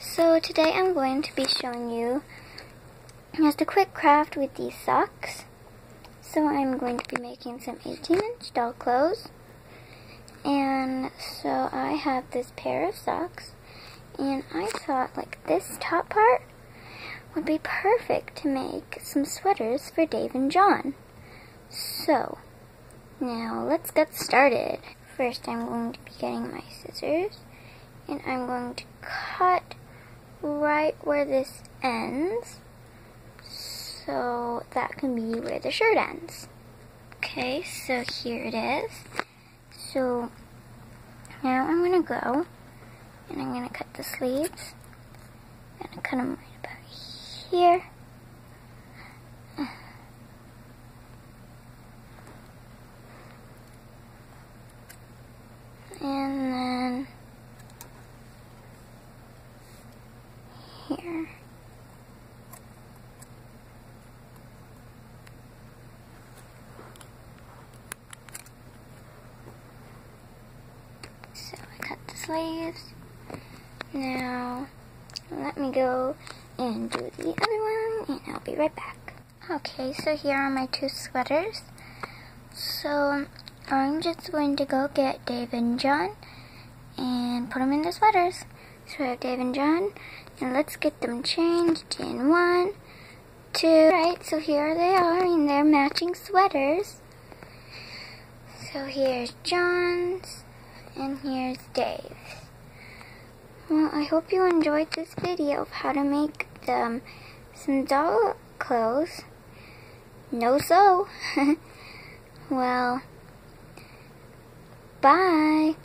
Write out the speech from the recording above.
So today I'm going to be showing you just a quick craft with these socks. So I'm going to be making some 18 inch doll clothes. And so I have this pair of socks and I thought like this top part would be perfect to make some sweaters for Dave and John. So now let's get started. First I'm going to be getting my scissors and I'm going to cut right where this ends so that can be where the shirt ends. Okay, so here it is. So now I'm going to go and I'm going to cut the sleeves. I'm going to cut them right about here. And then here. So I cut the sleeves. Now, let me go and do the other one, and I'll be right back. Okay, so here are my two sweaters. So, I'm just going to go get Dave and John and put them in the sweaters. So we have Dave and John, and let's get them changed in one, two, right, so here they are in their matching sweaters. So here's John's, and here's Dave's. Well, I hope you enjoyed this video of how to make them some doll clothes. No sew. well, bye.